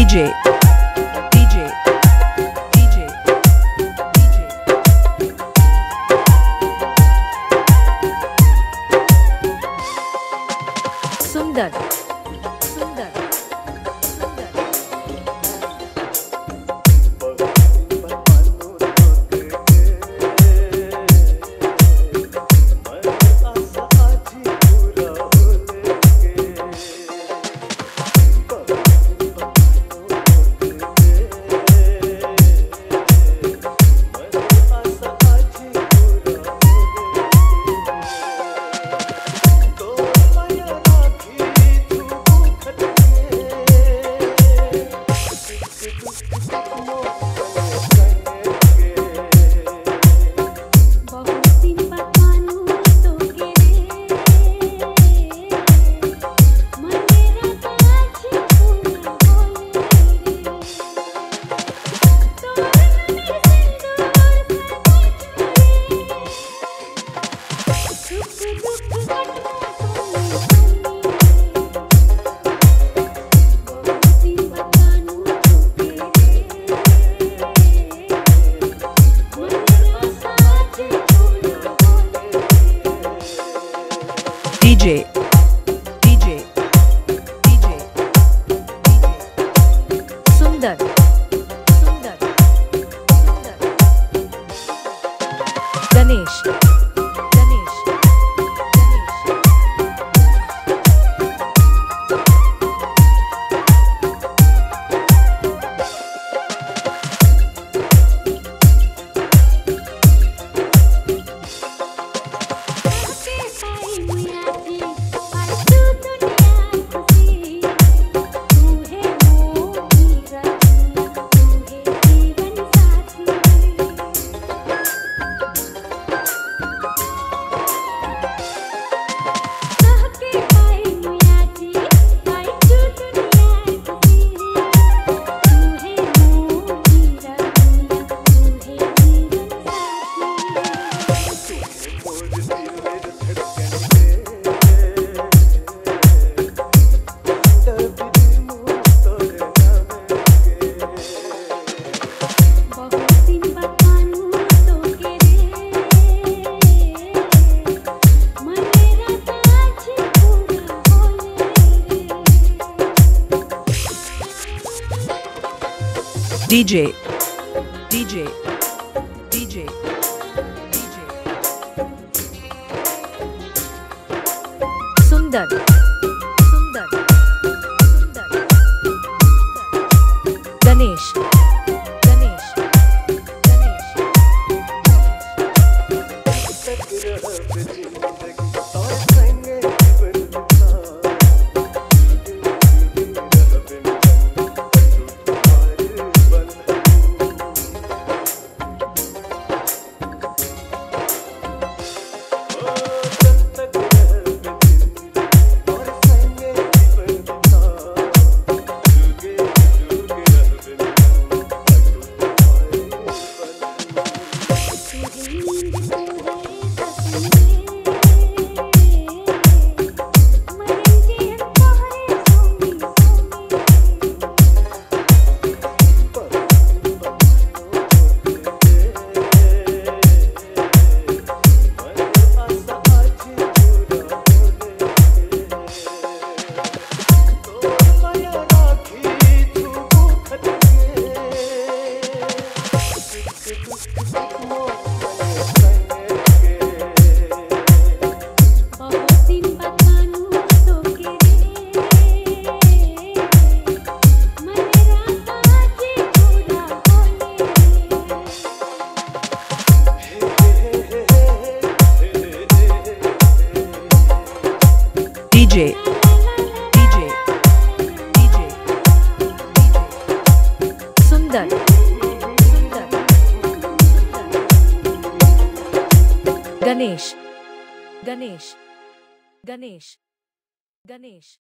DJ DJ DJ DJ Sundar DJ DJ DJ सुंदर। सुंदर। सुंदर। Ganesh. DJ DJ DJ DJ सुंदर DJ DJ DJ सुंदर। गणेश। गणेश। गणेश। गणेश।